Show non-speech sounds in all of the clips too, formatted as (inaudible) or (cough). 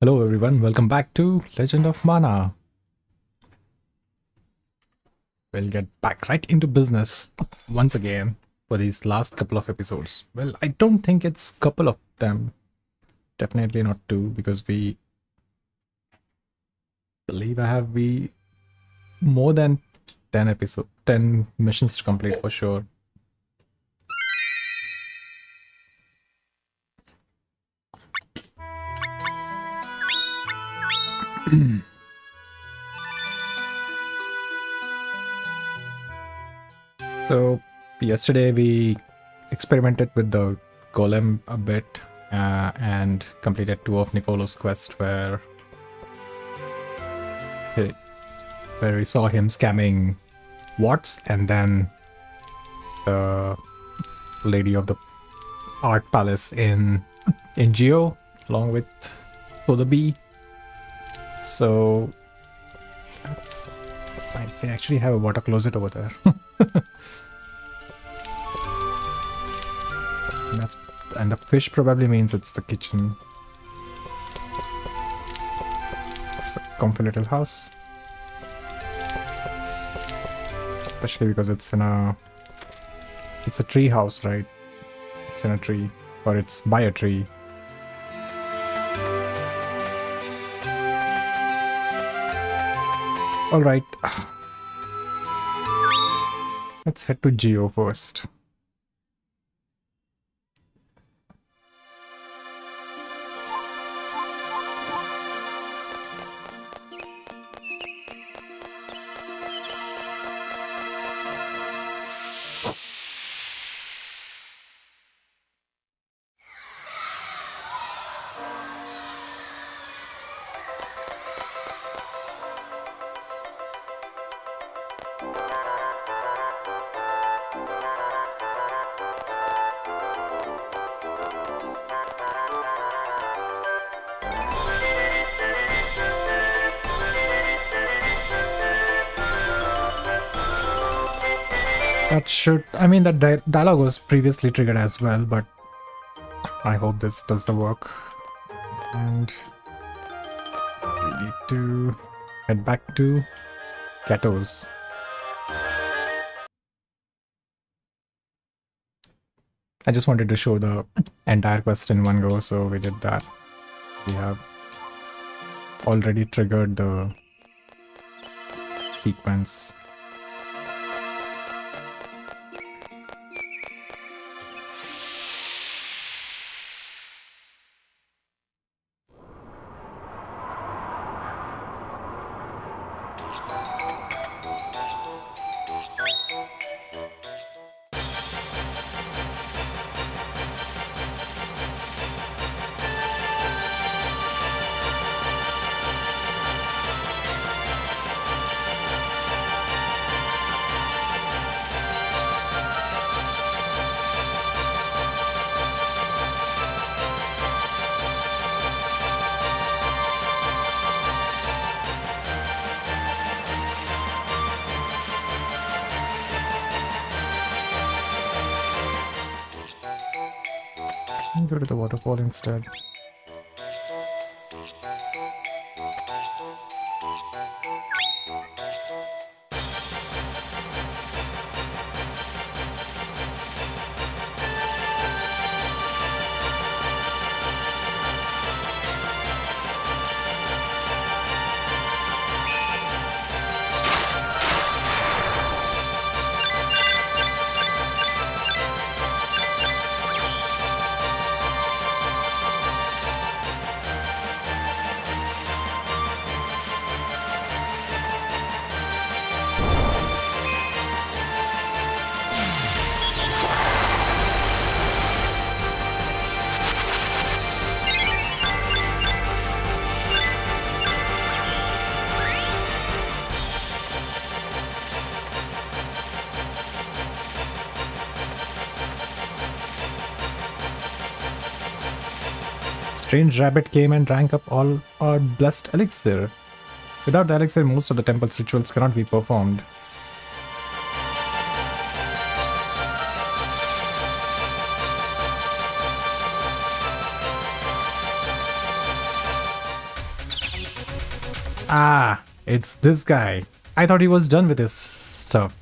Hello everyone, welcome back to Legend of Mana. We'll get back right into business once again for these last couple of episodes. Well, I don't think it's couple of them. Definitely not two because we believe I have we more than 10 episode 10 missions to complete for sure. (clears throat) so yesterday we experimented with the golem a bit uh, and completed two of Niccolo's quests where he, where we saw him scamming Watts and then the lady of the art palace in in Geo along with Sotheby so that's nice. They actually have a water closet over there. (laughs) and that's and the fish probably means it's the kitchen. It's a comfy little house. Especially because it's in a it's a tree house, right? It's in a tree. Or it's by a tree. Alright. Let's head to Geo first. Should, I mean, that di dialogue was previously triggered as well, but I hope this does the work. And we need to head back to Gato's. I just wanted to show the entire quest in one go, so we did that. We have already triggered the sequence instead. Strange rabbit came and drank up all our blessed elixir. Without the elixir, most of the temple's rituals cannot be performed. Ah, it's this guy. I thought he was done with his stuff.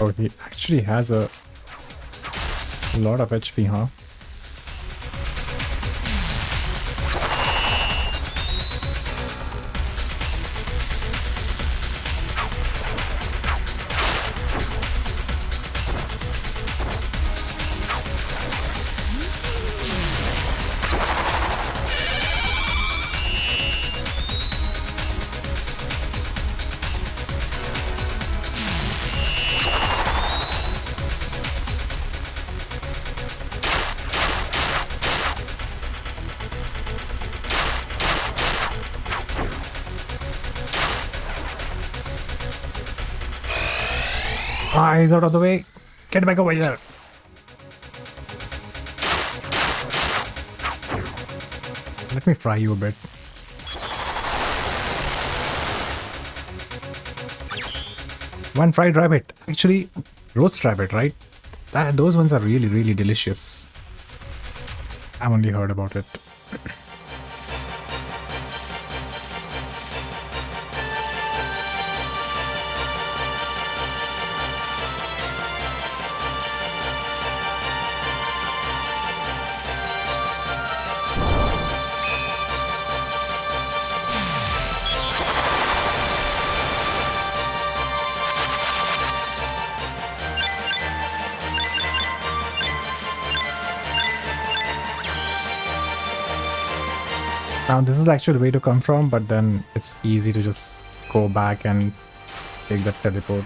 Oh, he actually has a lot of HP, huh? Of the way. Get back over here. Let me fry you a bit. One fried rabbit. Actually, roast rabbit, right? That, those ones are really, really delicious. I've only heard about it. This is the way to come from, but then it's easy to just go back and take that teleport.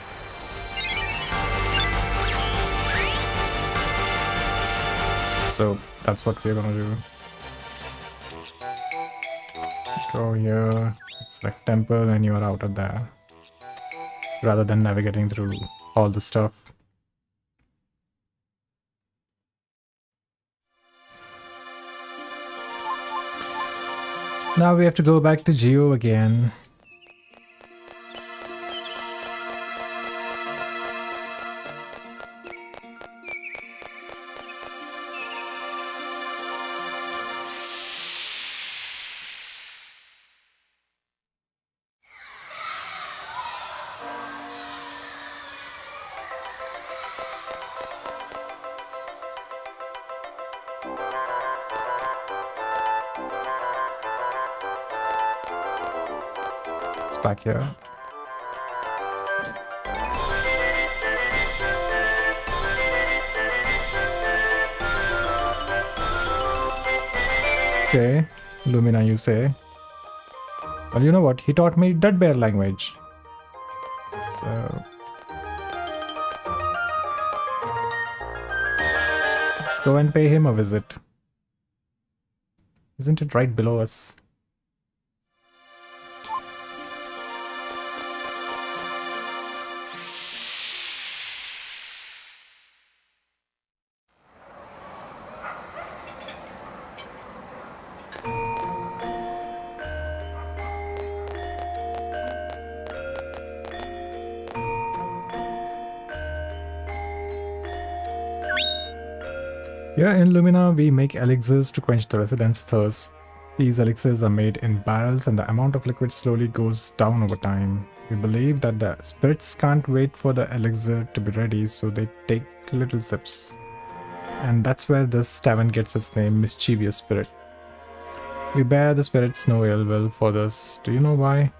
So that's what we're gonna do. Go here, select temple and you're out of there. Rather than navigating through all the stuff. Now we have to go back to Geo again. Back here. Okay, Lumina, you say. Well, you know what? He taught me Dead Bear language. So... Let's go and pay him a visit. Isn't it right below us? In Lumina, we make elixirs to quench the residents' thirst. These elixirs are made in barrels and the amount of liquid slowly goes down over time. We believe that the spirits can't wait for the elixir to be ready, so they take little sips. And that's where this tavern gets its name, Mischievous Spirit. We bear the spirits no ill will for this. Do you know why?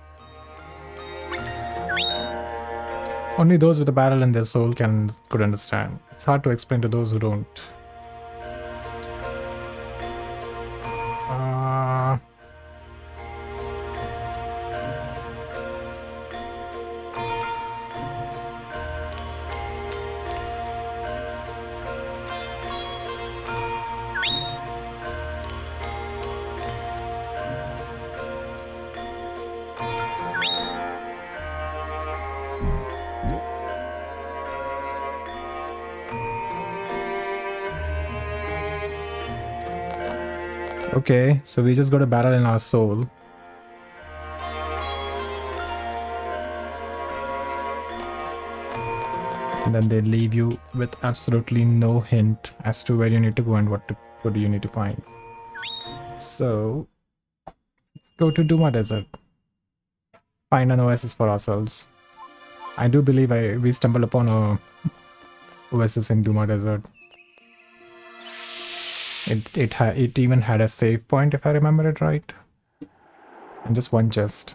Only those with a barrel in their soul can could understand. It's hard to explain to those who don't. Okay, so we just got a battle in our soul. And then they leave you with absolutely no hint as to where you need to go and what to, what do you need to find. So let's go to Duma Desert. Find an oasis for ourselves. I do believe I we stumbled upon a oasis in Duma Desert. It it it even had a save point if I remember it right. And just one chest.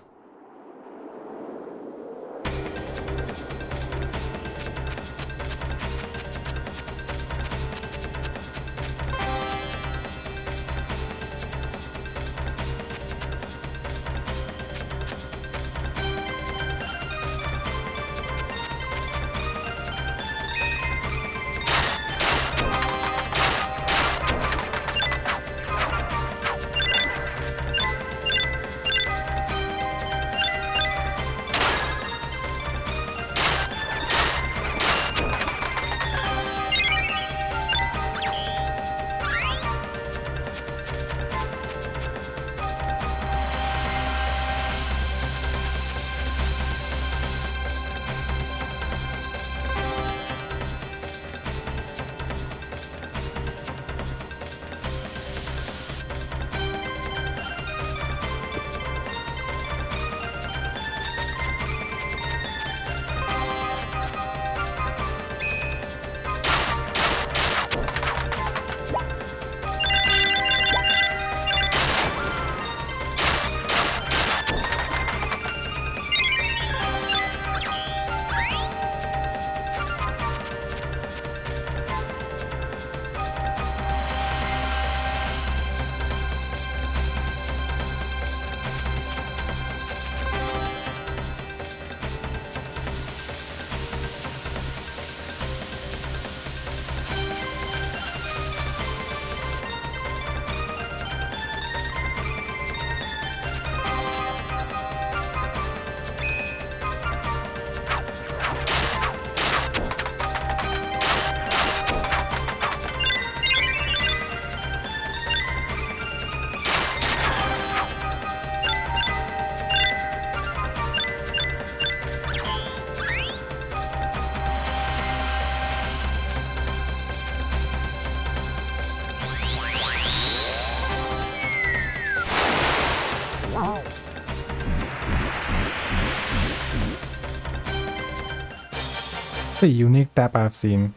Unique tap I've seen.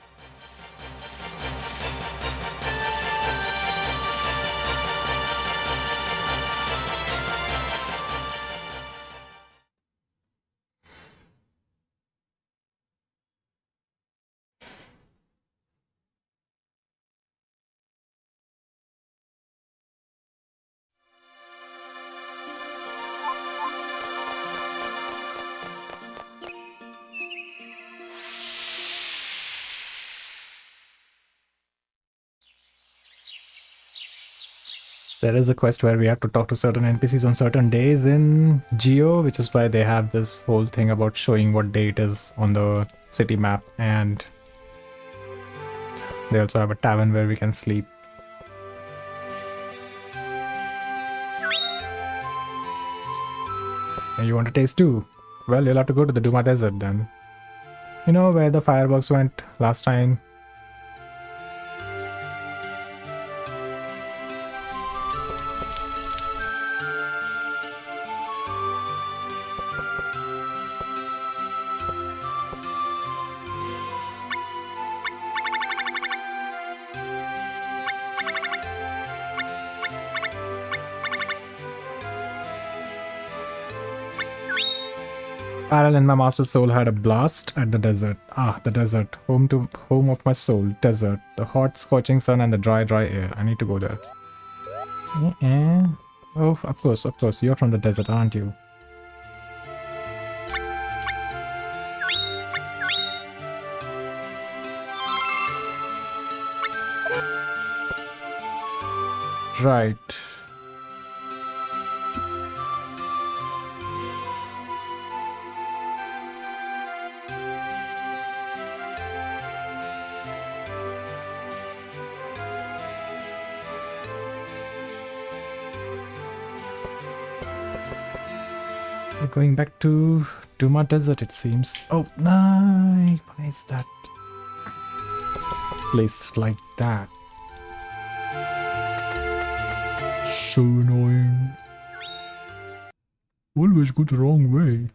There is a quest where we have to talk to certain NPCs on certain days in Geo, which is why they have this whole thing about showing what day it is on the city map. And they also have a tavern where we can sleep. And you want to taste too? Well, you'll have to go to the Duma Desert then. You know where the fireworks went last time? And my master soul had a blast at the desert. Ah, the desert. Home to home of my soul. Desert. The hot, scorching sun and the dry, dry air. I need to go there. Yeah. Oh, of course, of course. You're from the desert, aren't you? Right. Going back to Duma Desert, it seems. Oh, no! Why is that placed like that? So annoying. Always go the wrong way.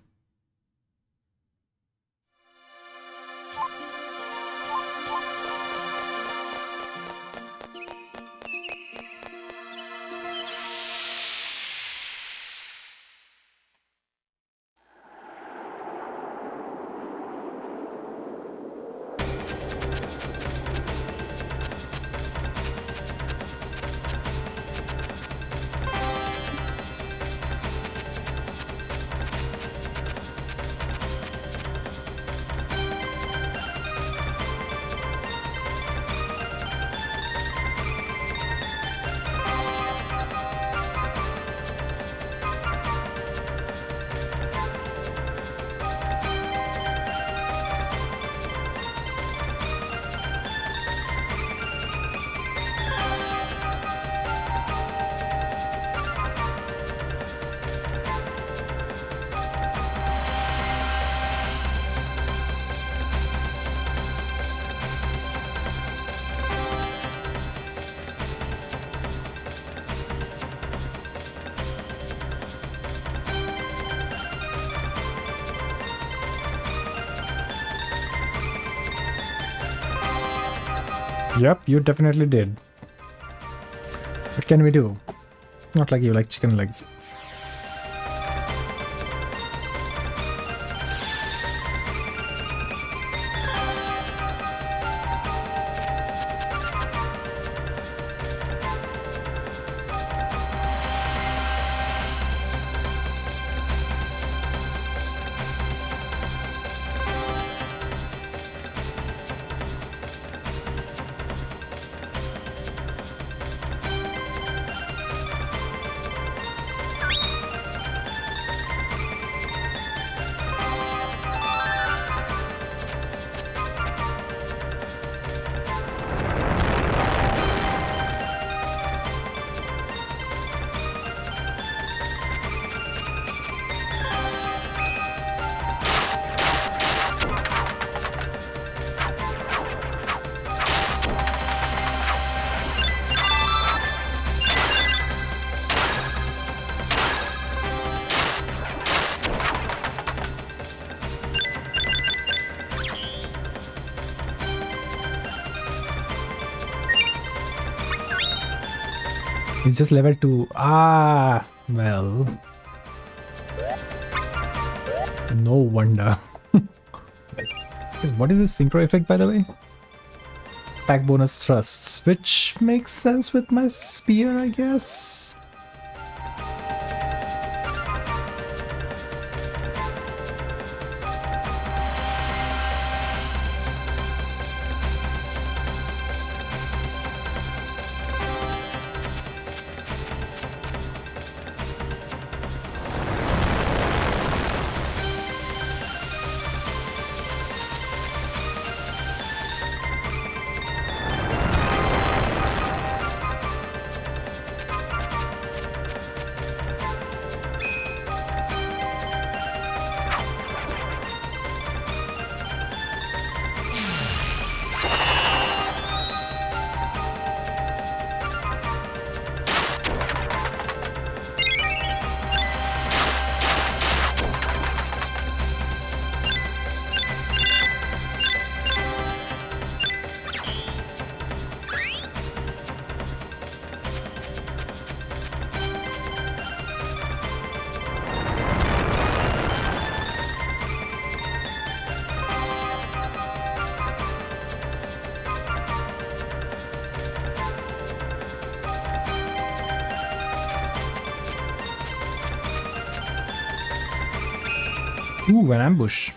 Yep, you definitely did. What can we do? Not like you like chicken legs. It's just level 2. Ah, well. No wonder. (laughs) what is this synchro effect by the way? Attack bonus thrusts, which makes sense with my spear, I guess. Ooh, an ambush.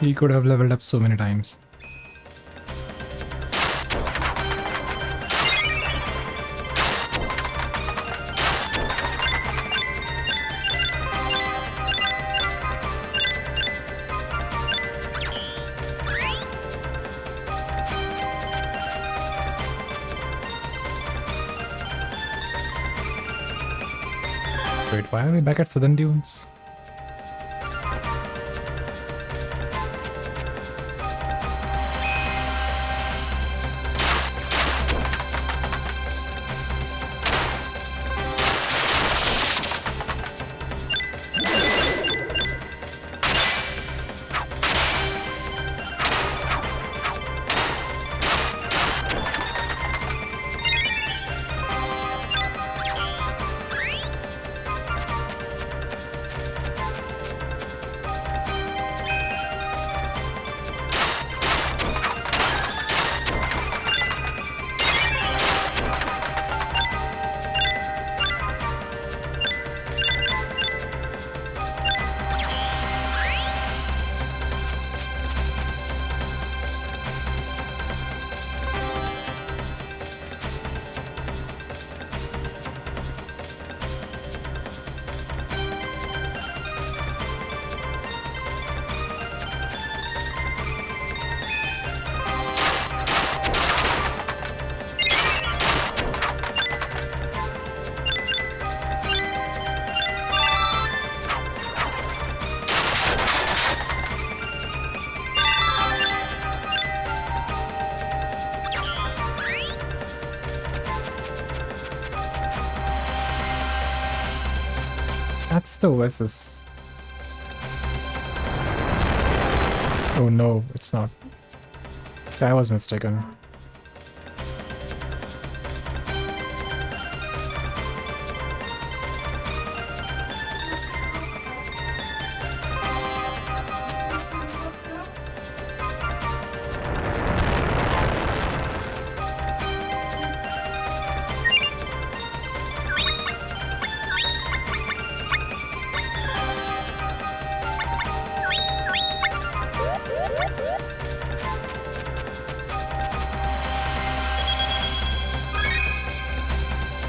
He could have leveled up so many times. Why are we back at Southern Dunes? The Oasis. Oh no, it's not. I was mistaken.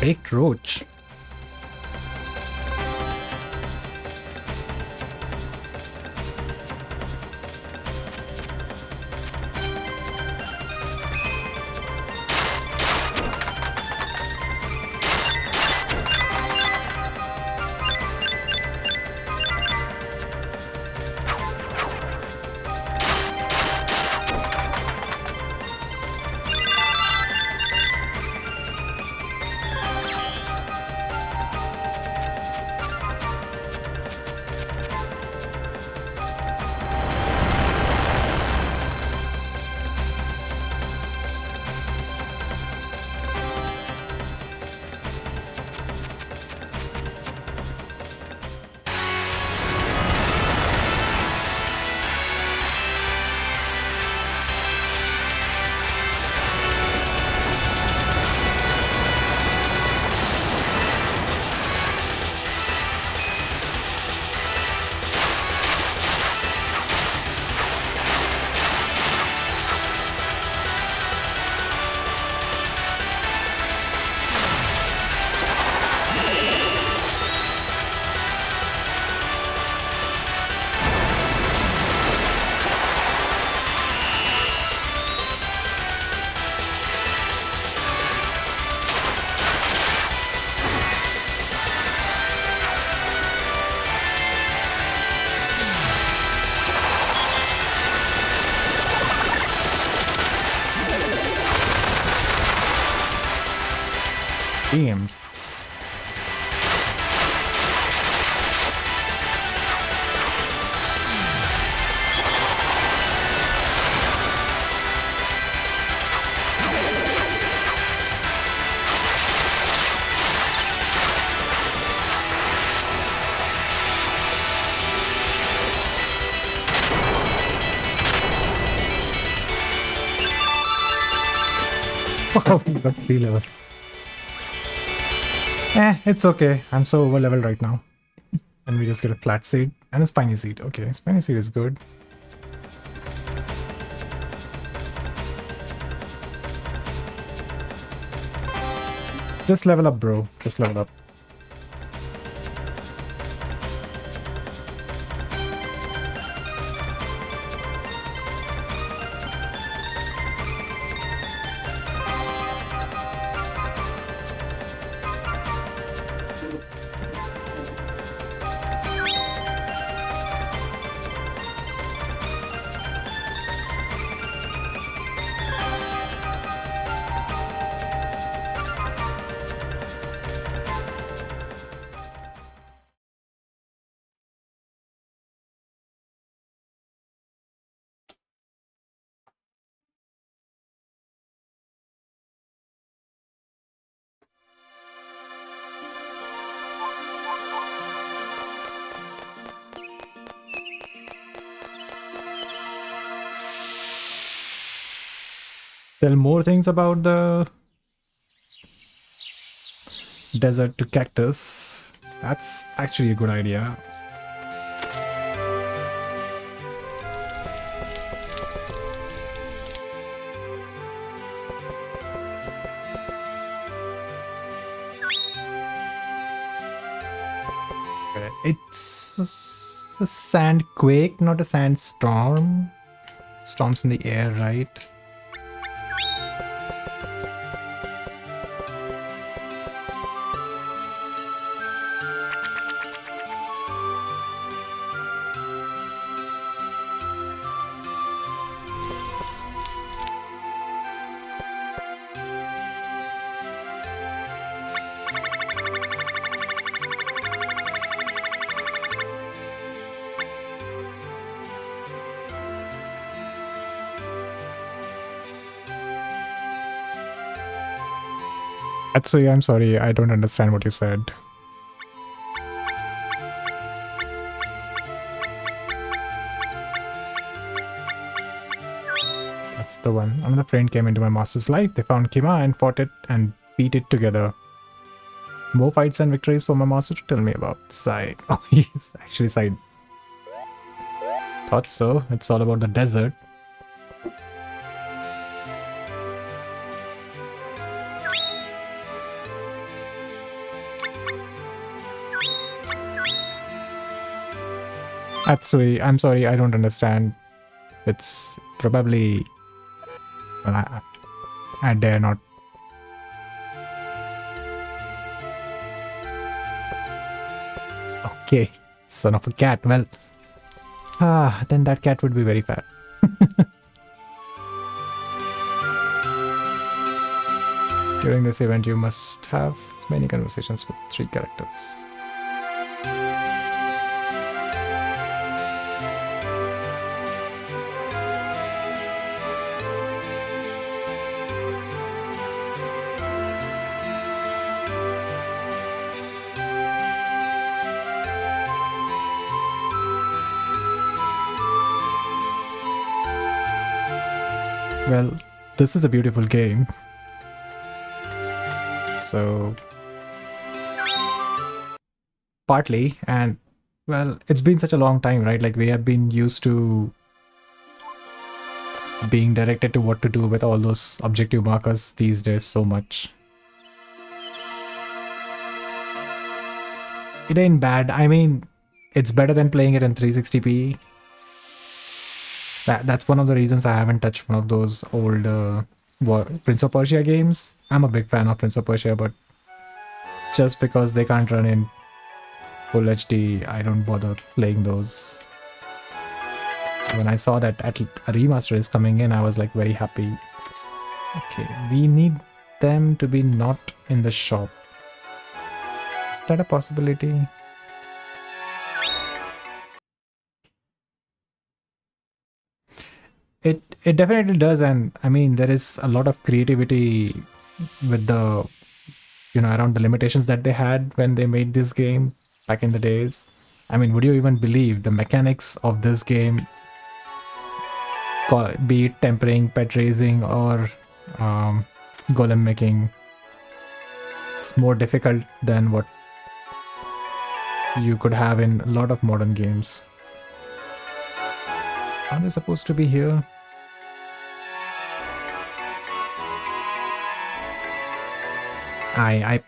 Baked roach. Got three levels. Eh, it's okay. I'm so over leveled right now. And we just get a flat seed and a spiny seed. Okay, spiny seed is good. Just level up, bro. Just level up. Tell more things about the desert to cactus. That's actually a good idea. It's a, sand quake, not a sandstorm. Storms in the air, right? I'm sorry, I don't understand what you said. That's the one. Another friend came into my master's life. They found Kima and fought it and beat it together. More fights and victories for my master to tell me about. Sigh. (laughs) Oh, he's actually sighed. Thought so. It's all about the desert. Atsui, I'm sorry, I don't understand. It's probably... Well, I, I dare not. Okay, son of a cat. Well, ah, then that cat would be very fat. (laughs) During this event, you must have many conversations with three characters. Well, this is a beautiful game. So, partly, and well, it's been such a long time, right? Like, we have been used to being directed to what to do with all those objective markers these days so much. It ain't bad. I mean, it's better than playing it in 360p that, that's one of the reasons I haven't touched one of those old uh, Prince of Persia games. I'm a big fan of Prince of Persia, but just because they can't run in full HD, I don't bother playing those. When I saw that a remaster is coming in, I was like very happy. Okay, we need them to be not in the shop. Is that a possibility? It it definitely does, and I mean there is a lot of creativity with the you know around the limitations that they had when they made this game back in the days. I mean, would you even believe the mechanics of this game, be it tempering, pet raising, or um, golem making, it's more difficult than what you could have in a lot of modern games. Are they supposed to be here? I, I,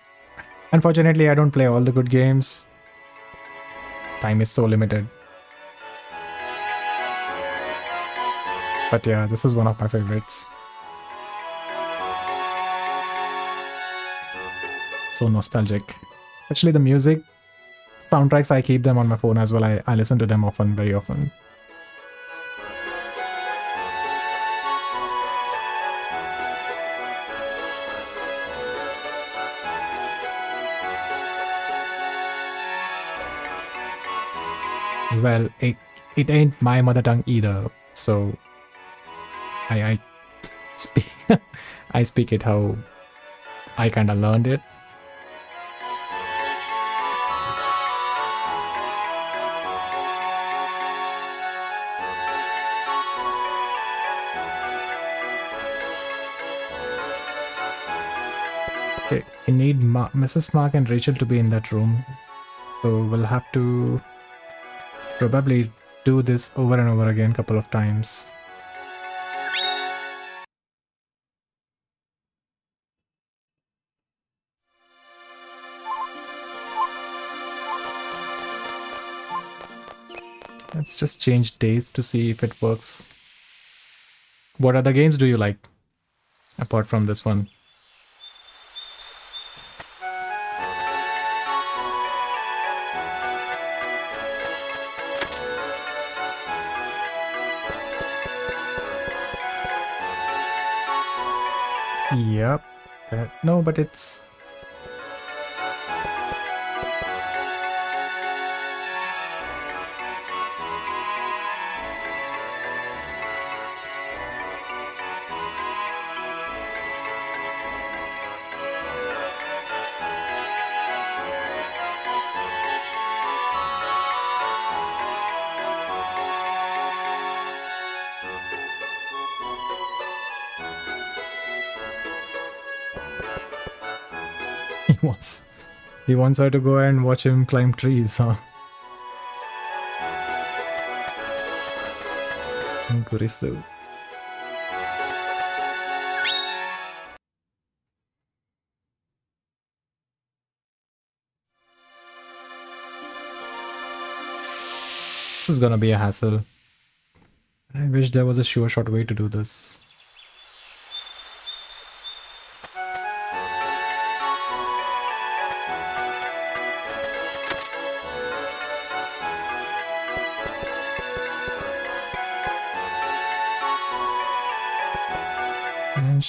unfortunately, I don't play all the good games. Time is so limited. But yeah, this is one of my favorites. So nostalgic. Especially the music. Soundtracks, I keep them on my phone as well. I, I listen to them often, very often. Well, it, it ain't my mother tongue either. So I, I speak (laughs) I speak it how I kind of learned it. Okay, we need Ma Mrs. Mark and Rachel to be in that room. So we'll have to probably do this over and over again a couple of times. Let's just change days to see if it works. What other games do you like? Apart from this one. No, but it's he wants her to go and watch him climb trees, huh? Kurisu. This is gonna be a hassle. I wish there was a sure shot way to do this.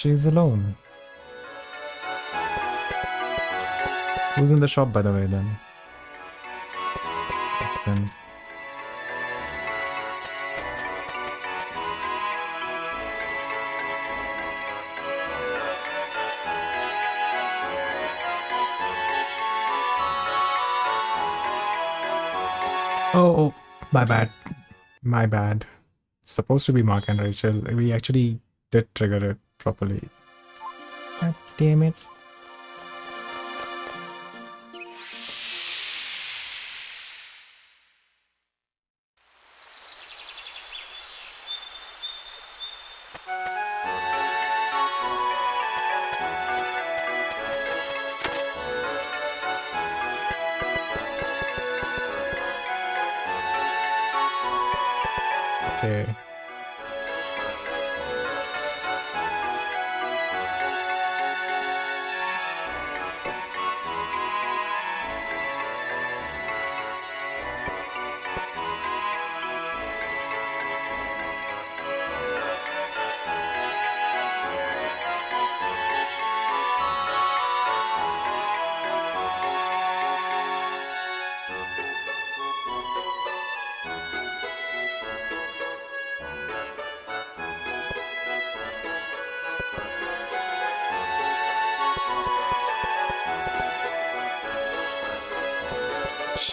She's alone. Who's in the shop, by the way, then? That's him. Oh, oh, my bad. My bad. It's supposed to be Mark and Rachel. We actually did trigger it properly. God damn it.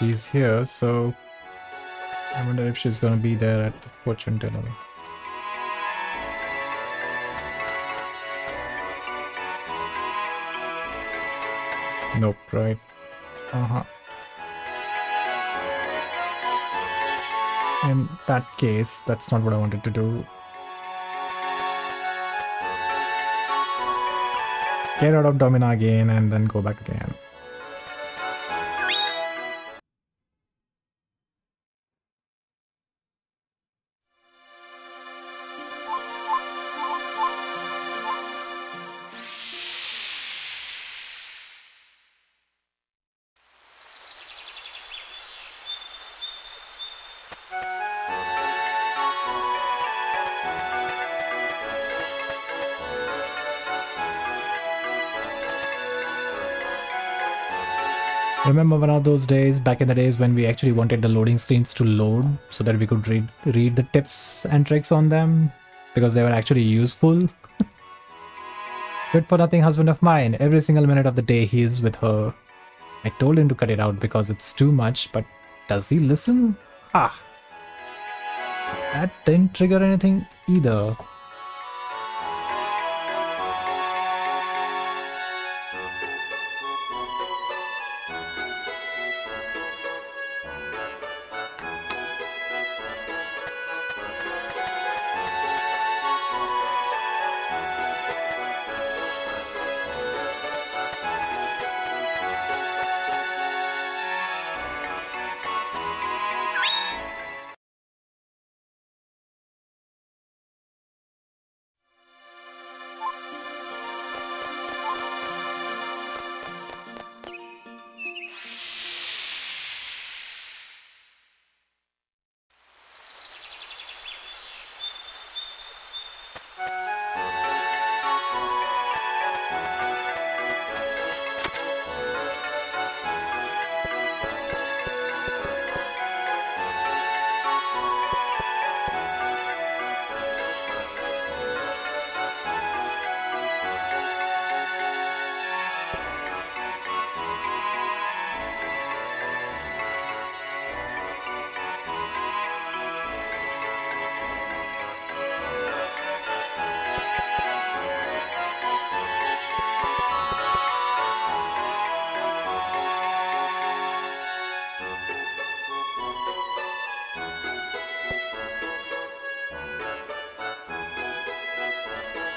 She's here, so I wonder if she's gonna be there at the fortune teller. Nope, right? Uh-huh. In that case, that's not what I wanted to do. Get out of Domina again and then go back again. Remember one of those days back in the days when we actually wanted the loading screens to load so that we could read read the tips and tricks on them because they were actually useful? (laughs) Good for nothing husband of mine. Every single minute of the day he is with her. I told him to cut it out because it's too much, but does he listen? Ah. That didn't trigger anything either.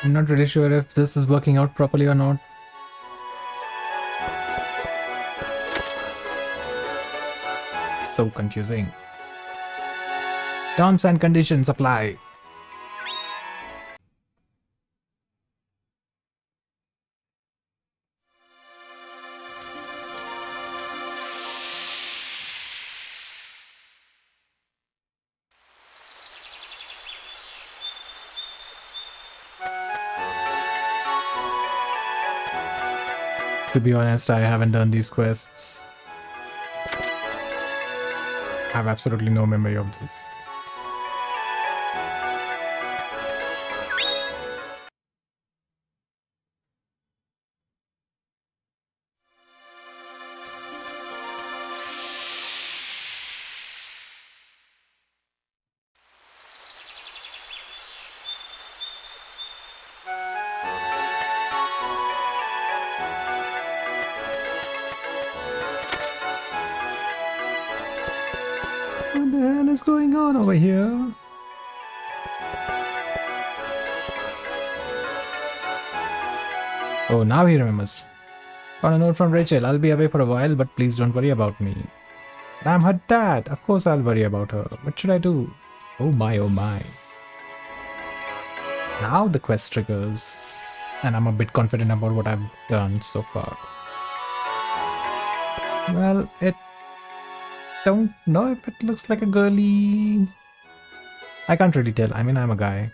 I'm not really sure if this is working out properly or not. So confusing. Terms and conditions apply. To be honest, I haven't done these quests. I have absolutely no memory of this. Now he remembers. Got a note from Rachel. I'll be away for a while, but please don't worry about me. I'm her dad. Of course I'll worry about her. What should I do? Oh my, oh my. Now the quest triggers. And I'm a bit confident about what I've done so far. Well, it don't know if it looks like a girly. I can't really tell. I mean, I'm a guy.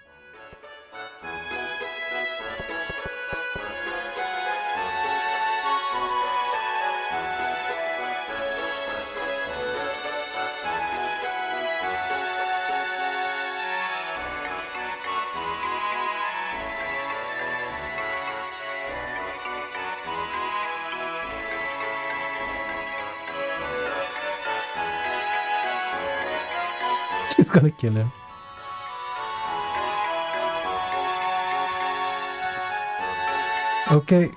Gonna kill him. Okay.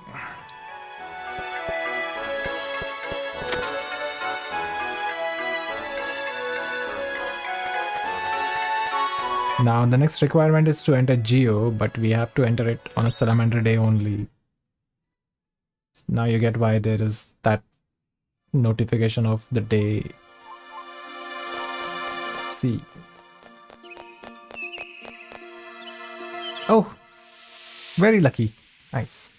Now the next requirement is to enter Geo, but we have to enter it on a Salamander day only. Now you get why there is that notification of the day. See. Very lucky. Nice.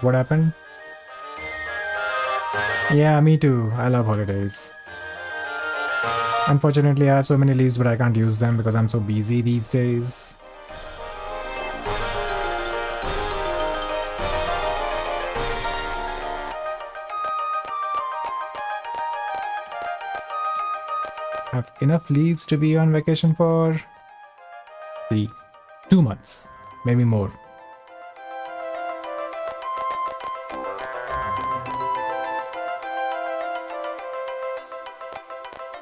What happened? Yeah, me too. I love holidays. Unfortunately, I have so many leaves, but I can't use them because I'm so busy these days. Have enough leaves to be on vacation for three, two months, maybe more.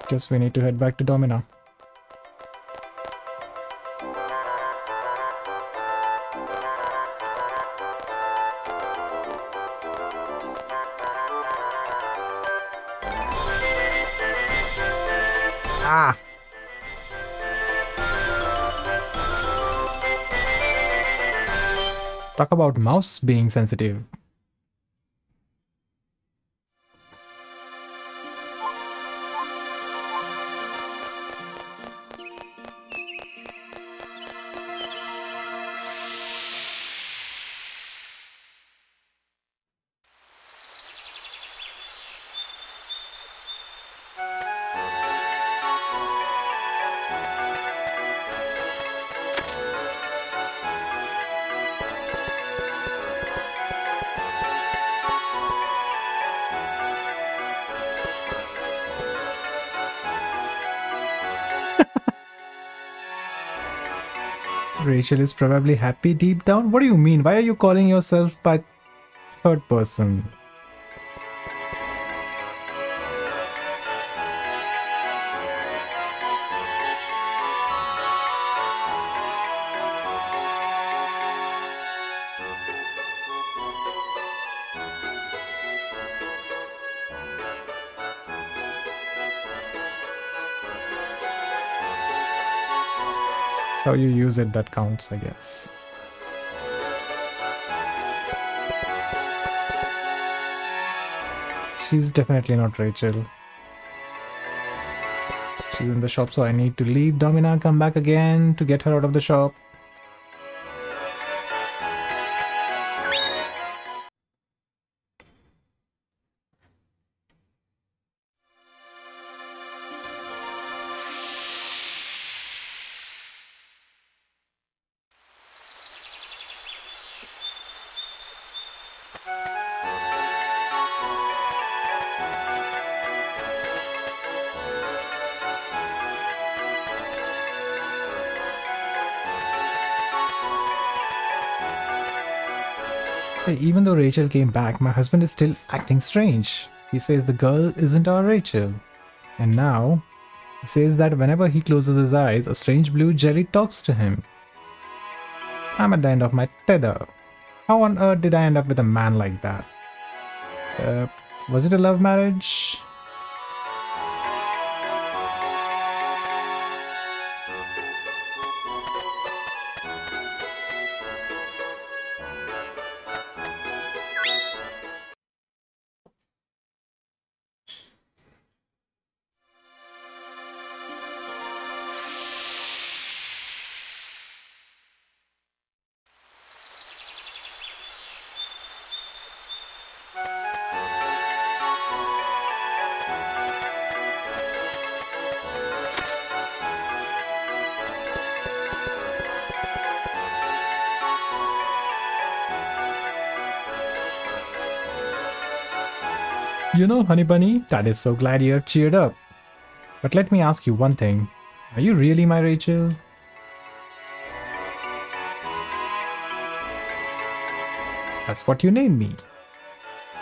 Guess we need to head back to Domina. Ah! Talk about mouse being sensitive. Is probably happy deep down. What do you mean? Why are you calling yourself by third person? You use it that counts, I guess. She's definitely not Rachel. She's in the shop, so I need to leave Domina, come back again to get her out of the shop. Even though Rachel came back, my husband is still acting strange. He says the girl isn't our Rachel. And now, he says that whenever he closes his eyes, a strange blue jelly talks to him. I'm at the end of my tether. How on earth did I end up with a man like that? Uh, was it a love marriage? Know, Honey Bunny, Dad is so glad you're cheered up. But let me ask you one thing. Are you really my Rachel? That's what you named me.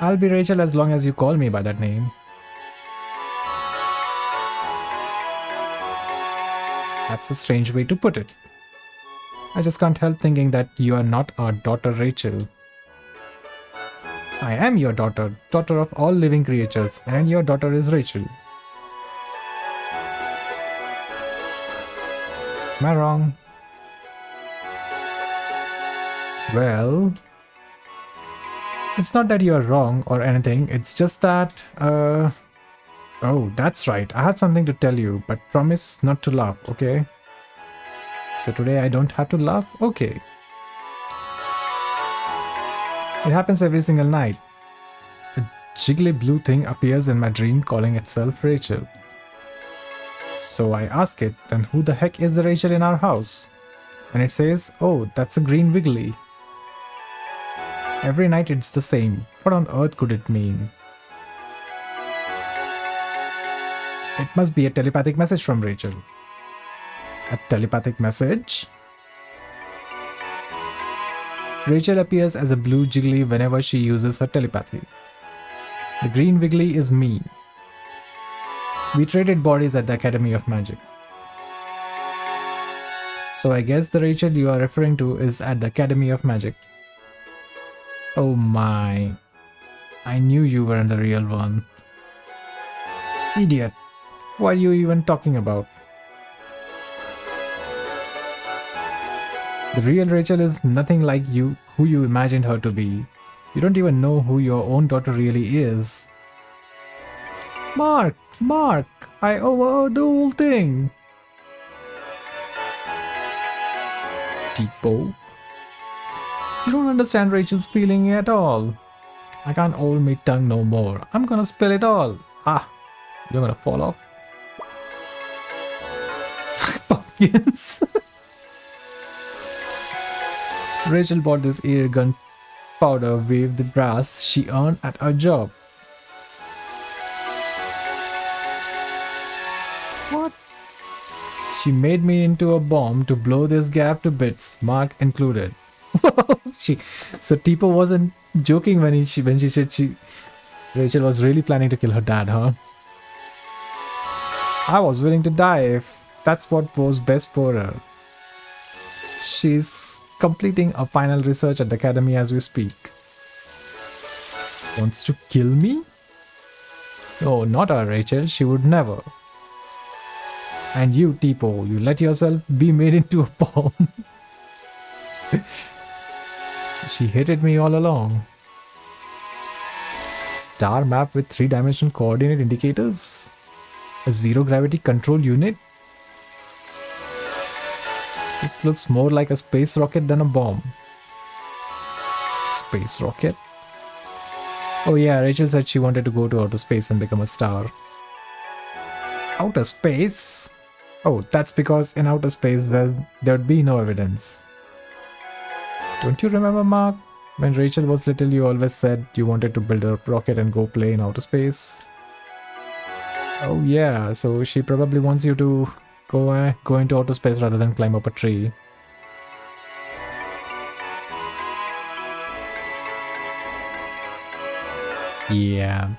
I'll be Rachel as long as you call me by that name. That's a strange way to put it. I just can't help thinking that you are not our daughter Rachel. I am your daughter, daughter of all living creatures, and your daughter is Rachel. Am I wrong? Well, it's not that you are wrong or anything, it's just that, uh, oh, that's right, I had something to tell you, but promise not to laugh, okay? So today I don't have to laugh? Okay. It happens every single night. A jiggly blue thing appears in my dream calling itself Rachel. So I ask it, then who the heck is the Rachel in our house? And it says, oh, that's a green wiggly. Every night it's the same. What on earth could it mean? It must be a telepathic message from Rachel. A telepathic message? Rachel appears as a blue Jiggly whenever she uses her telepathy. The green Wiggly is me. We traded bodies at the Academy of Magic. So I guess the Rachel you are referring to is at the Academy of Magic. Oh my. I knew you weren't the real one. Idiot. What are you even talking about? The real Rachel is nothing like you, who you imagined her to be. You don't even know who your own daughter really is. Mark! Mark! I overheard the whole thing! Tipo. You don't understand Rachel's feeling at all. I can't hold my tongue no more. I'm gonna spill it all. Ah, you're gonna fall off. (laughs) Pumpkins. (laughs) Rachel bought this air gun powder with the brass she earned at her job. What? She made me into a bomb to blow this gap to bits, Mark included. (laughs) she so Tipo wasn't joking when he she, when she said she Rachel was really planning to kill her dad, huh? I was willing to die if that's what was best for her. She's completing a final research at the academy as we speak. Wants to kill me? Oh, not her, Rachel. She would never. And you, Tipo, you let yourself be made into a bomb. (laughs) she hated me all along. Star map with three-dimensional coordinate indicators? A zero gravity control unit? This looks more like a space rocket than a bomb. Space rocket? Oh yeah, Rachel said she wanted to go to outer space and become a star. Outer space? Oh, that's because in outer space there, there'd be no evidence. Don't you remember, Mark? When Rachel was little, you always said you wanted to build a rocket and go play in outer space. Oh yeah, so she probably wants you to go, uh, go into outer space rather than climb up a tree. Yeah.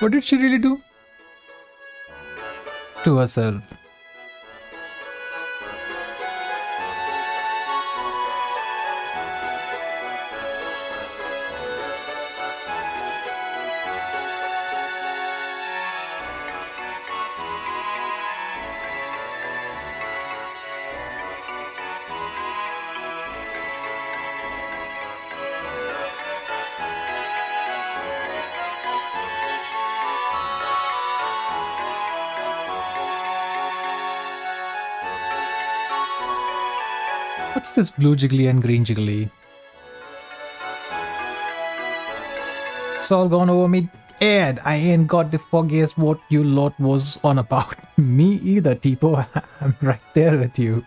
What did she really do? To herself. What's this blue jiggly and green jiggly? It's all gone over me Ed, I ain't got the foggiest what you lot was on about. (laughs) me either, Tipo. (laughs) I'm right there with you.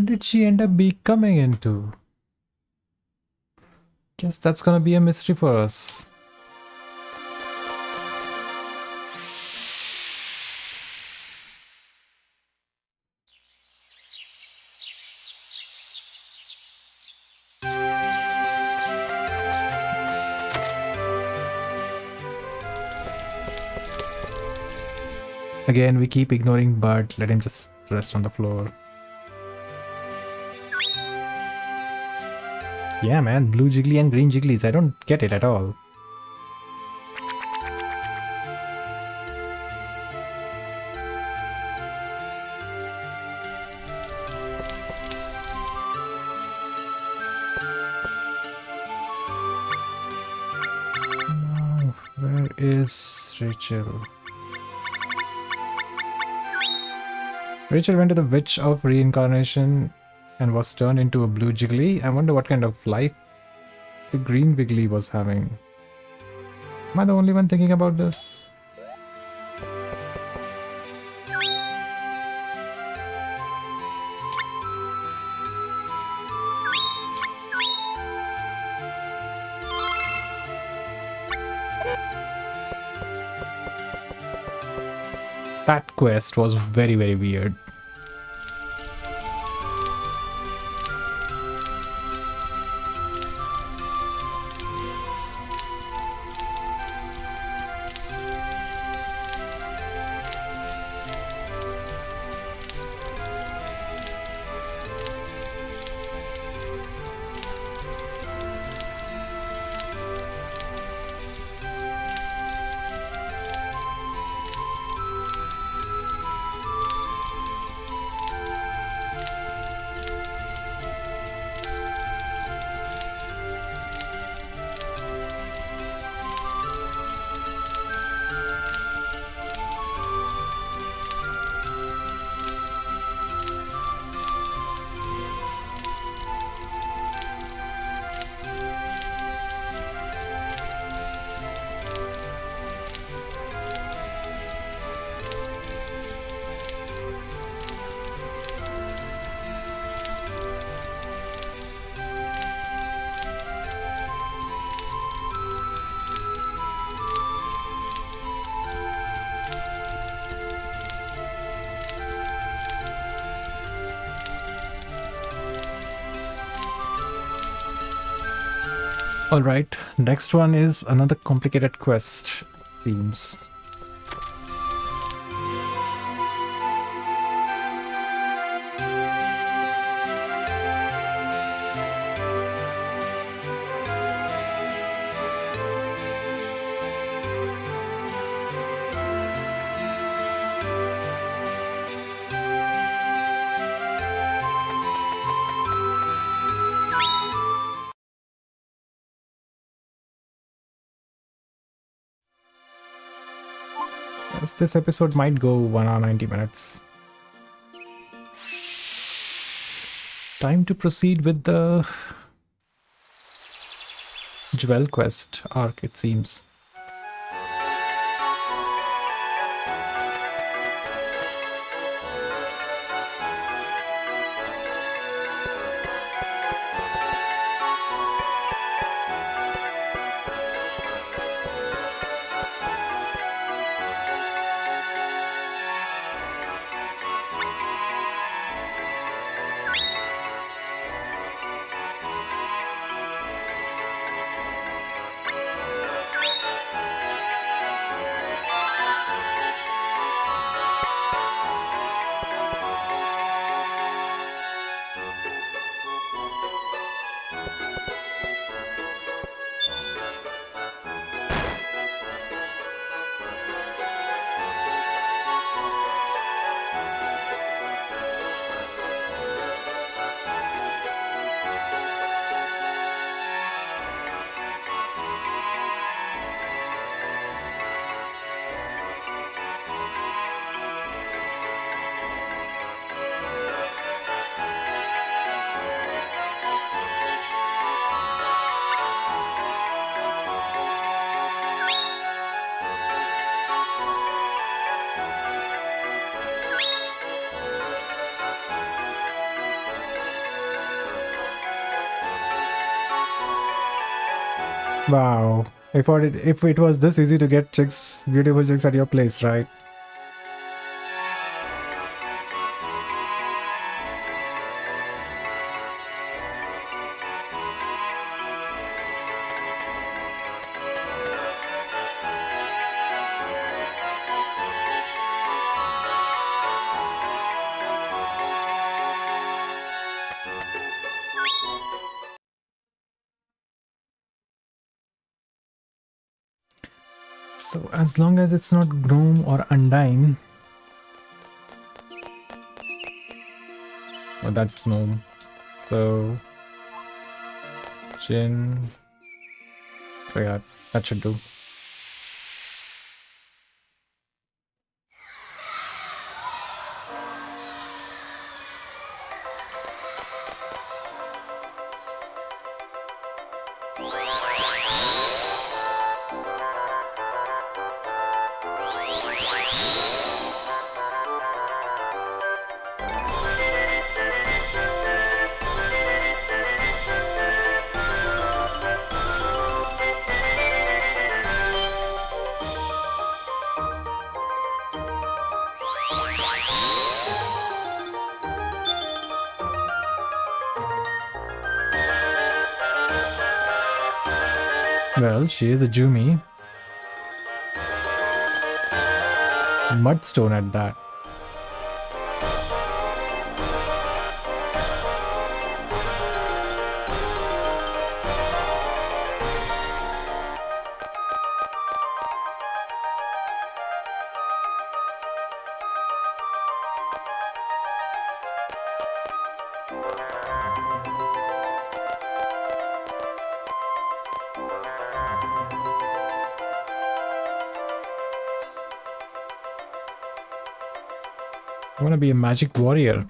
What did she end up becoming into? Guess that's gonna be a mystery for us. Again, we keep ignoring Bud. Let him just rest on the floor. Yeah, man, blue jiggly and green jigglies. I don't get it at all. Where is Rachel? Rachel went to the Witch of Reincarnation and was turned into a blue Jiggly. I wonder what kind of life the green Wiggly was having. Am I the only one thinking about this? That quest was very, very weird. Alright, next one is another complicated quest, seems. This episode might go 1 hour 90 minutes. Time to proceed with the Jewel Quest arc, it seems. If it, if it was this easy to get chicks, beautiful chicks at your place, right? So as long as it's not Gnome or Undine. Oh, that's Gnome. So Jinn. So yeah, that should do. She is a Jumi. Mudstone at that. Magic warrior.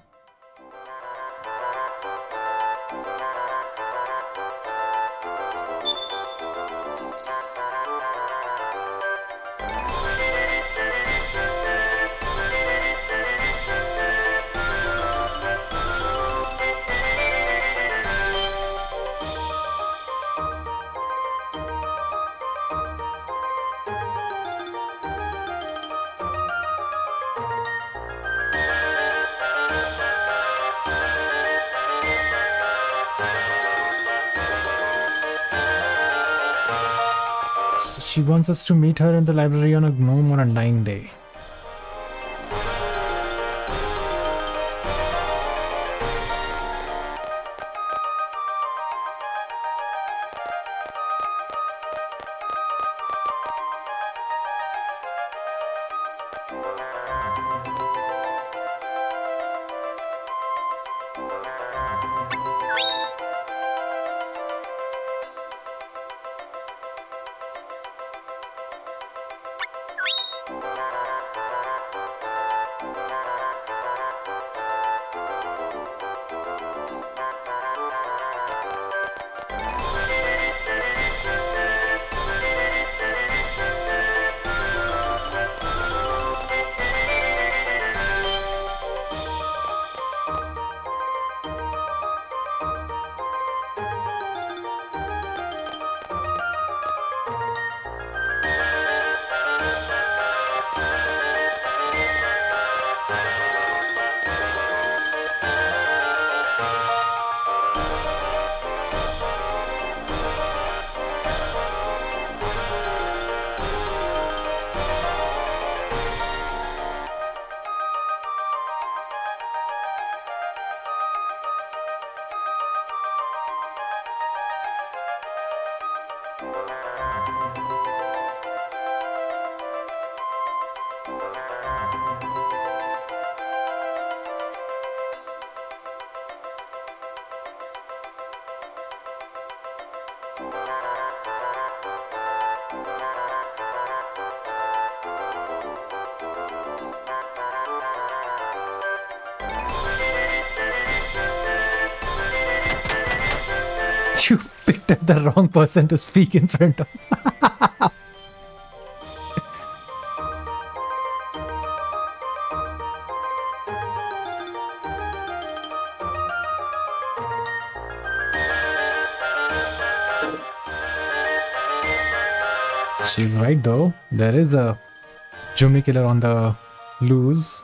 Wants us to meet her in the library on a gnome on a nine day. Up the wrong person to speak in front of. She's right though. There is a Jumi killer on the loose.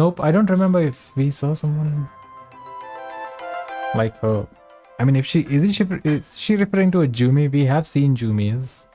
Nope. I don't remember if we saw someone like her. I mean, if she isn't she is she referring to a Jumi? We have seen Jumis.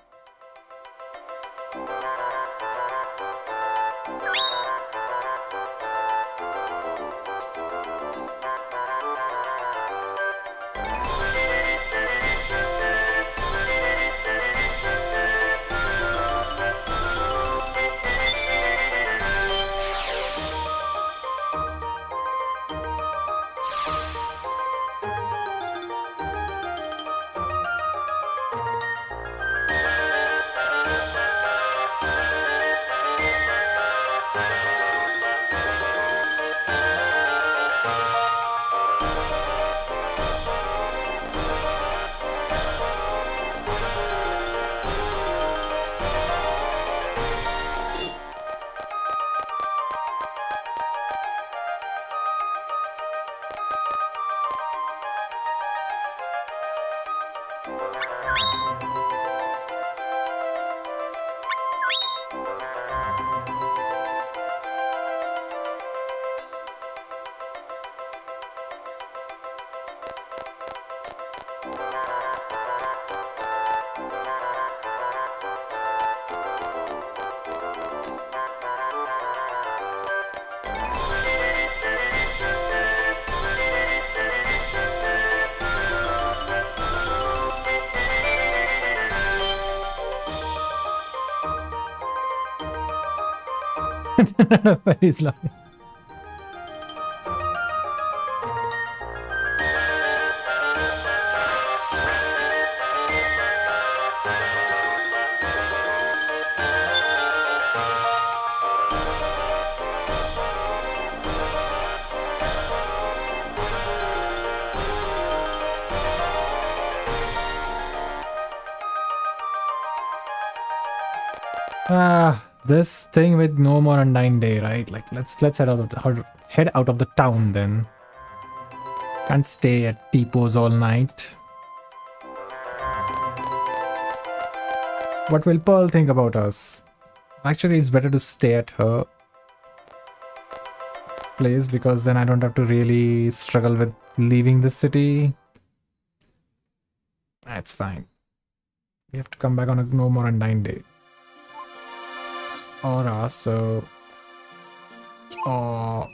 (laughs) But he's laughing. Thing with no more Undine day, right? Like, let's let's head out of the head out of the town then. Can't stay at Tipo's all night. What will Pearl think about us? Actually, it's better to stay at her place because then I don't have to really struggle with leaving the city. That's fine. We have to come back on a no more than nine day aura, so... Oh...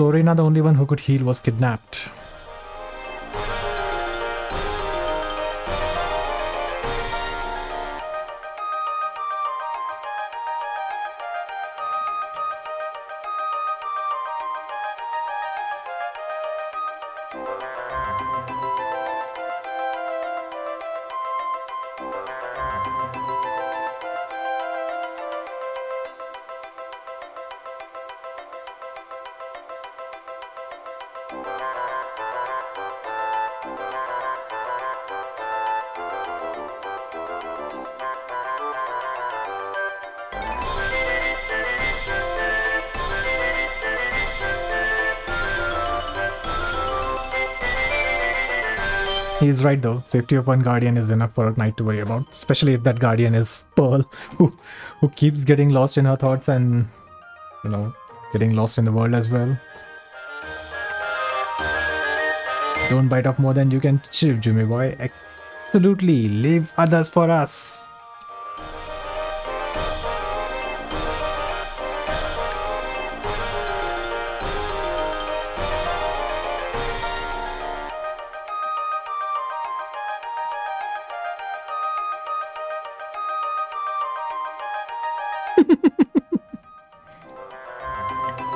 Florina, the only one who could heal, was kidnapped. He's right though. Safety of one guardian is enough for a knight to worry about. Especially if that guardian is Pearl, (laughs) who who keeps getting lost in her thoughts and you know getting lost in the world as well. Don't bite off more than you can chew, Jimmy boy. Absolutely, leave others for us.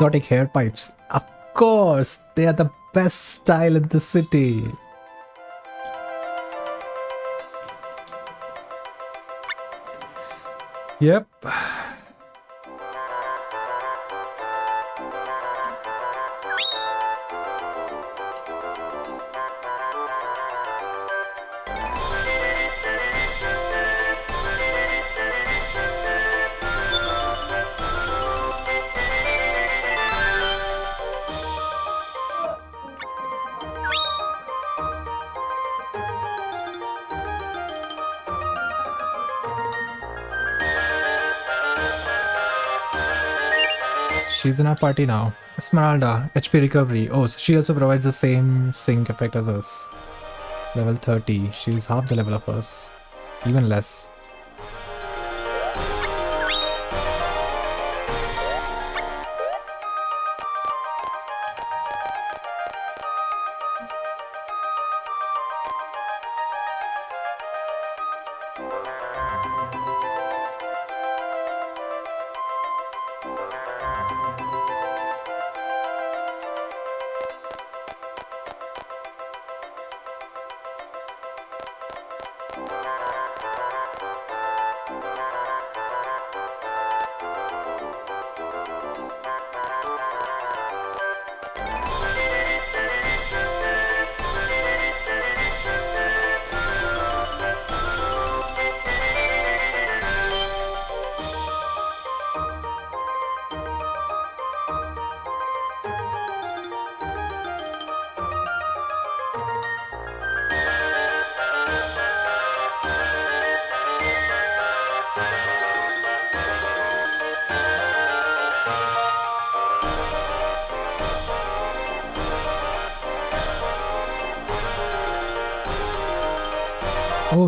Exotic hair pipes. Of course, they are the best style in the city. Yep. She's in our party now. Esmeralda, HP recovery. Oh, so she also provides the same sync effect as us. Level 30. She's half the level of us. Even less.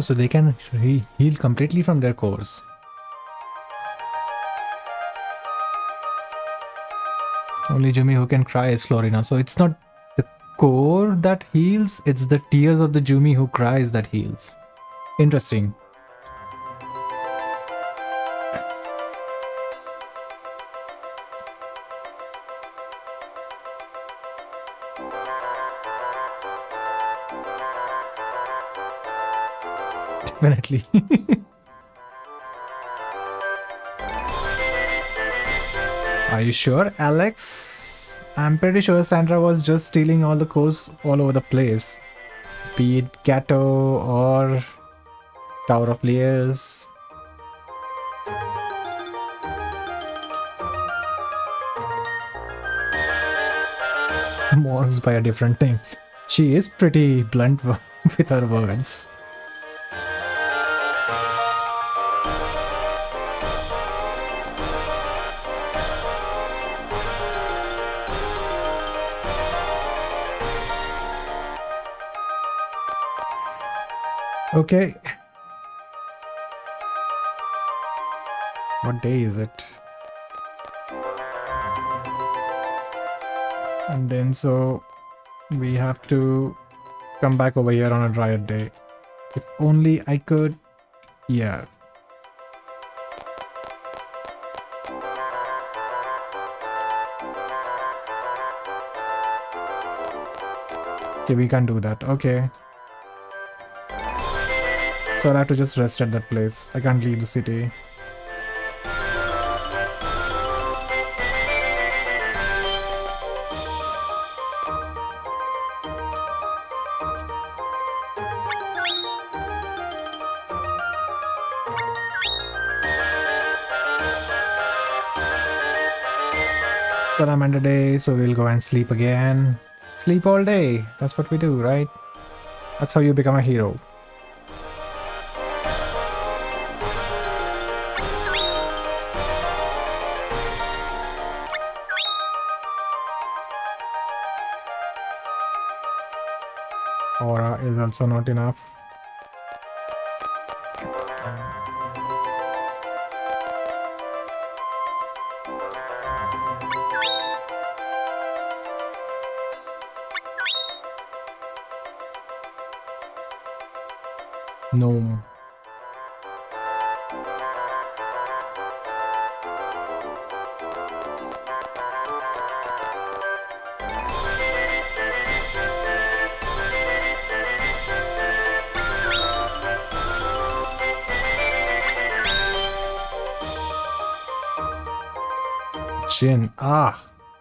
So they can he heal completely from their cores. Only Jumi who can cry is Florina. So it's not the core that heals, it's the tears of the Jumi who cries that heals. Interesting. Definitely. (laughs) Are you sure, Alex? I'm pretty sure Sandra was just stealing all the cores all over the place. Be it Gato or Tower of Layers. Morgs by a different thing. She is pretty blunt (laughs) with her words. Okay. What day is it? And then so we have to come back over here on a drier day. If only I could... Yeah. Okay, we can do that. Okay. So I'll have to just rest at that place. I can't leave the city. Salamander day, so we'll go and sleep again. Sleep all day. That's what we do, right? That's how you become a hero. Also not enough.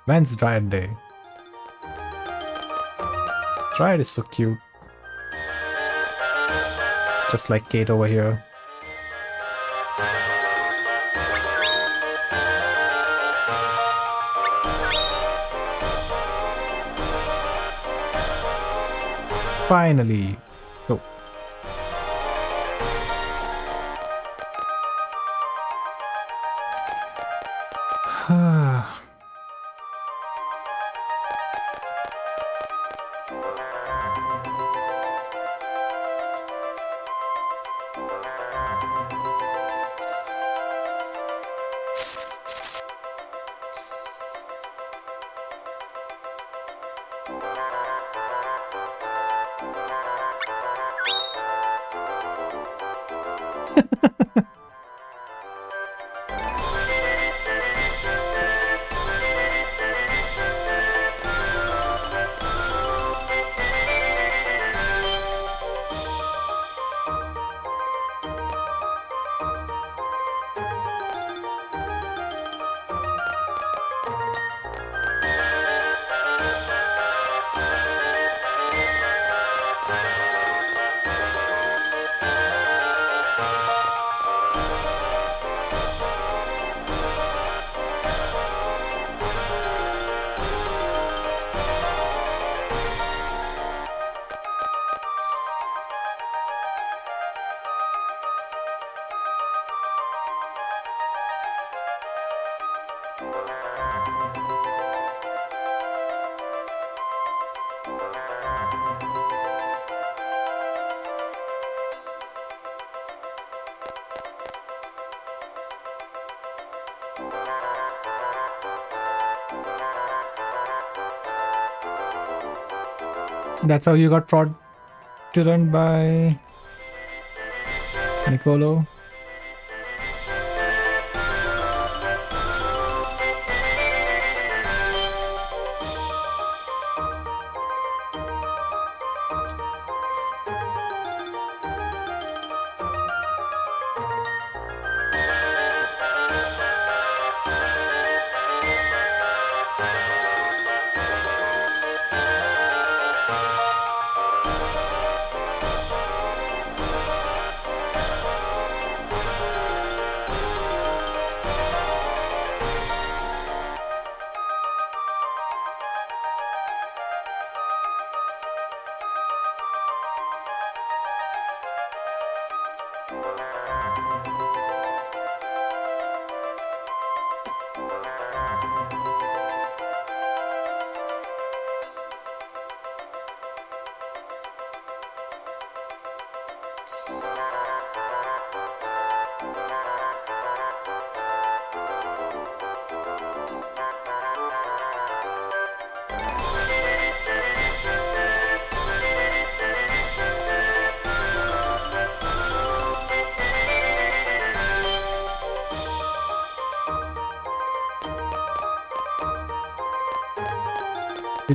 When's Dryad Day? Dryad is so cute. Just like Kate over here. Finally. That's how you got fraudulent by Niccolo.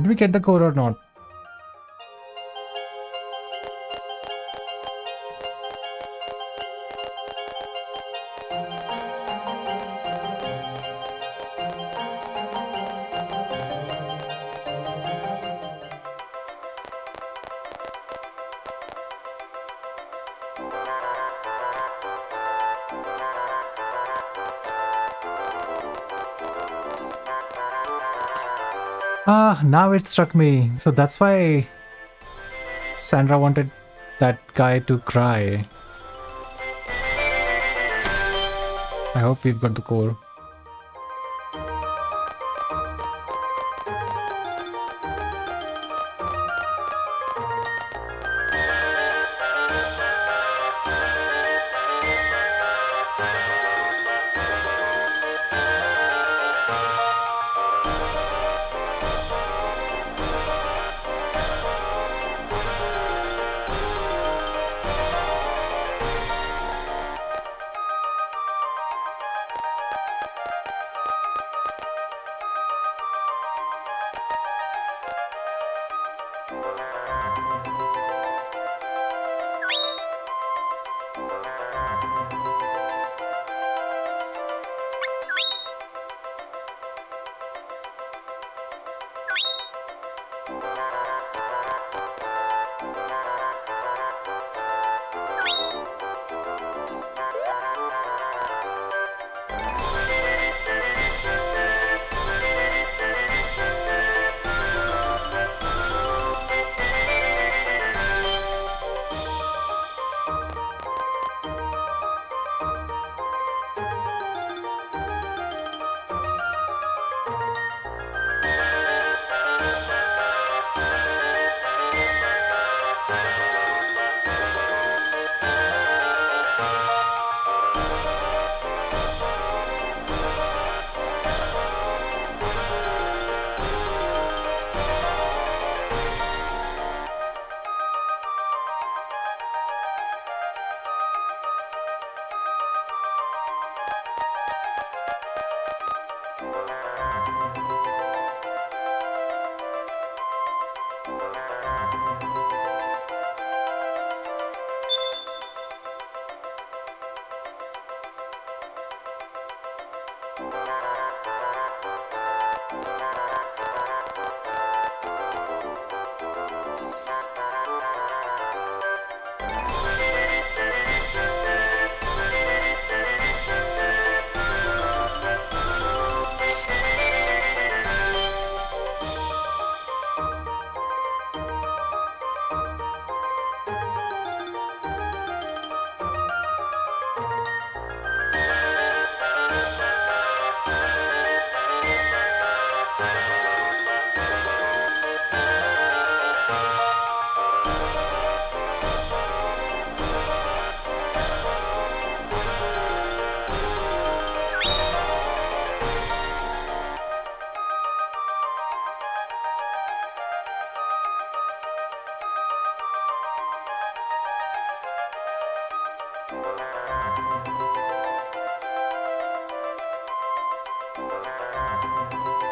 Did we get the core or not? Now it struck me. So that's why Sandra wanted that guy to cry. I hope we've got the core.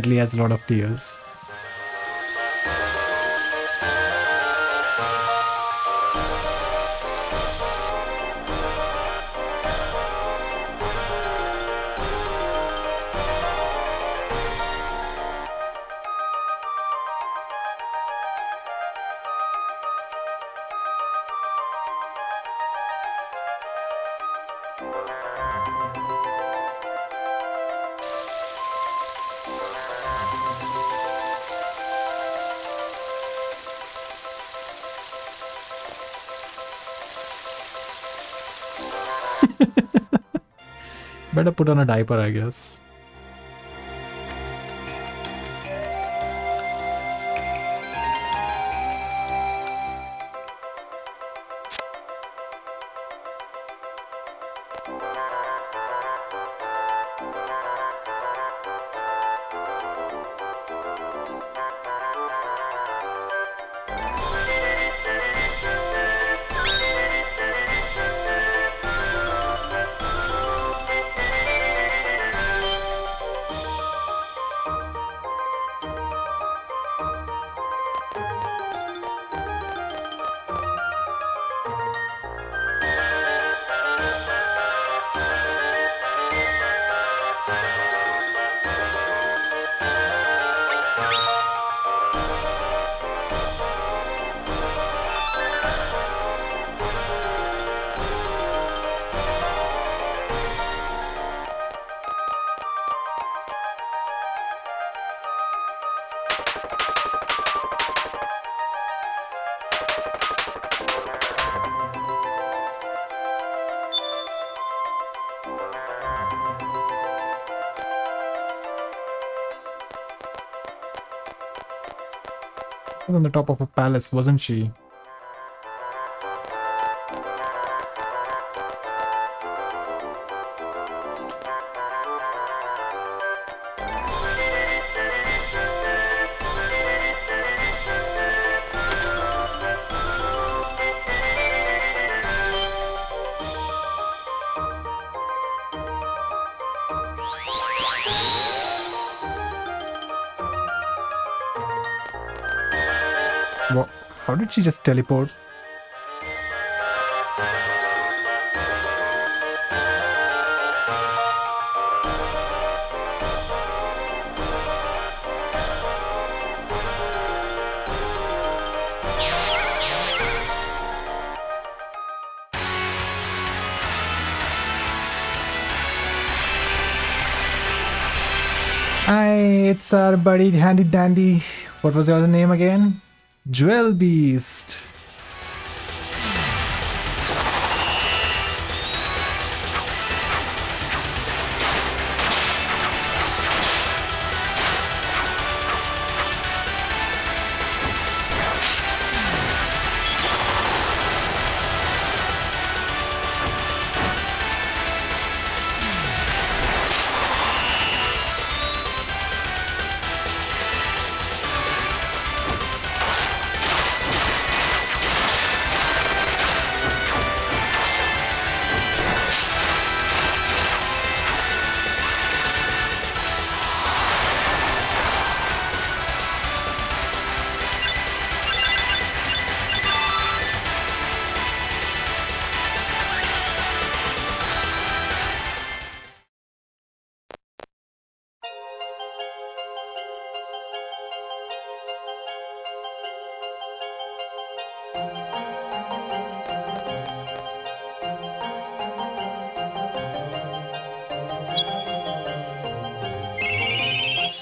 Apparently has a lot of tears. Better put on a diaper, I guess. Top of a palace, wasn't she? Did she just teleport? Hi, it's our buddy Handy Dandy. What was your other name again? Jewel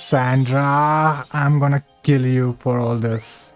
Sandra, I'm gonna kill you for all this.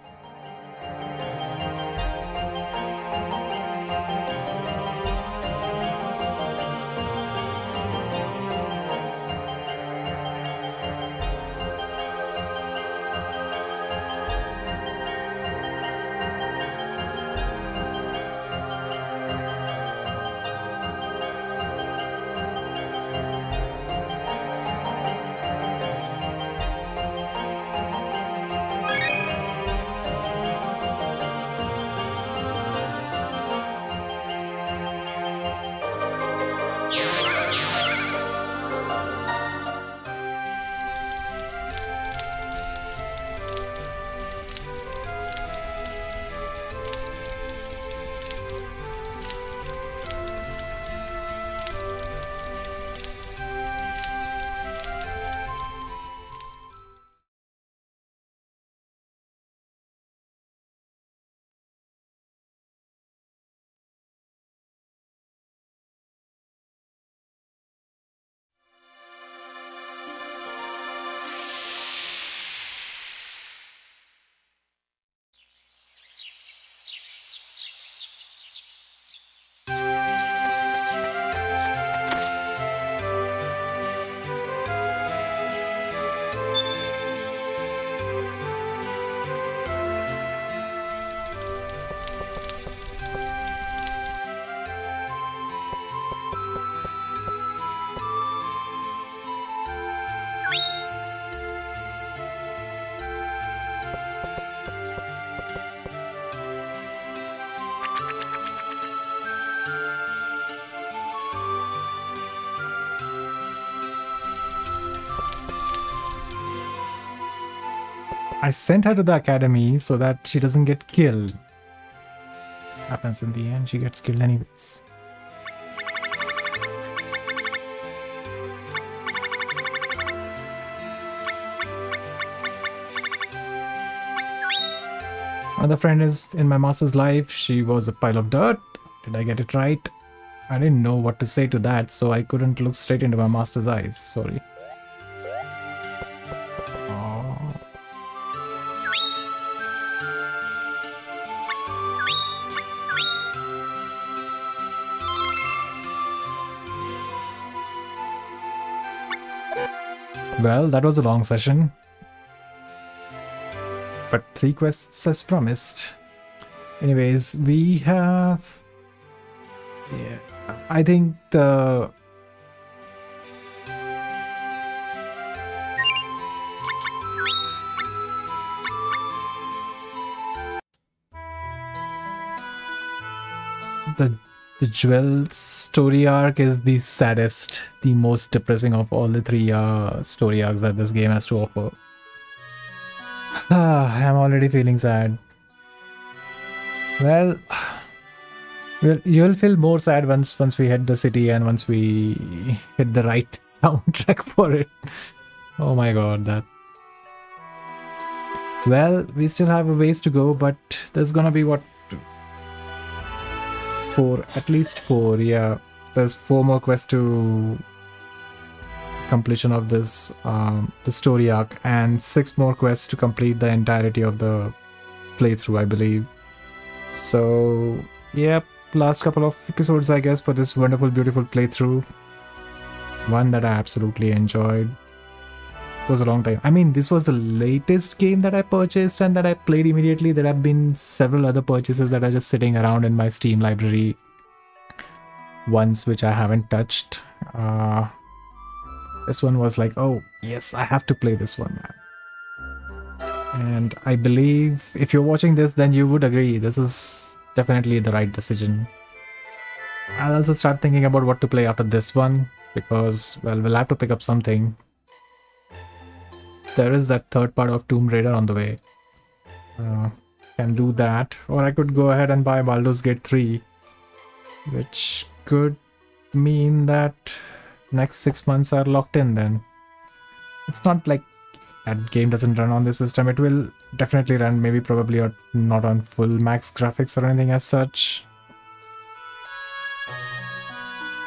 I sent her to the academy so that she doesn't get killed. Happens in the end, she gets killed anyways. Another friend is in my master's life. She was a pile of dirt. Did I get it right? I didn't know what to say to that, so I couldn't look straight into my master's eyes. Sorry. Well, that was a long session. But three quests as promised. Anyways, we have... Yeah, I think the... The the Jewel story arc is the saddest, the most depressing of all the three uh, story arcs that this game has to offer. (sighs) I'm already feeling sad. Well, (sighs) well, you'll feel more sad once once we hit the city and once we hit the right (laughs) soundtrack for it. Oh my god, that. Well, we still have a ways to go, but there's gonna be what four, at least four, yeah. There's four more quests to completion of this, um, the story arc, and six more quests to complete the entirety of the playthrough, I believe. So, yep, last couple of episodes, I guess, for this wonderful, beautiful playthrough. One that I absolutely enjoyed. Was a long time. I mean, this was the latest game that I purchased and that I played immediately. There have been several other purchases that are just sitting around in my Steam library. Ones which I haven't touched. Uh, this one was like, oh, yes, I have to play this one, man. And I believe if you're watching this, then you would agree. This is definitely the right decision. I'll also start thinking about what to play after this one because, well, we'll have to pick up something there is that third part of Tomb Raider on the way. Uh, can do that. Or I could go ahead and buy Baldur's Gate 3. Which could mean that next six months are locked in then. It's not like that game doesn't run on the system. It will definitely run, maybe probably not on full max graphics or anything as such.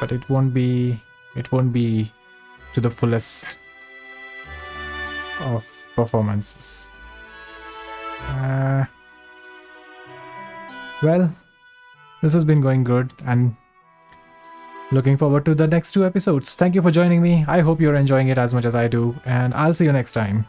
But it won't be it won't be to the fullest of performances. Uh, well, this has been going good and looking forward to the next two episodes. Thank you for joining me. I hope you're enjoying it as much as I do, and I'll see you next time.